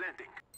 landing.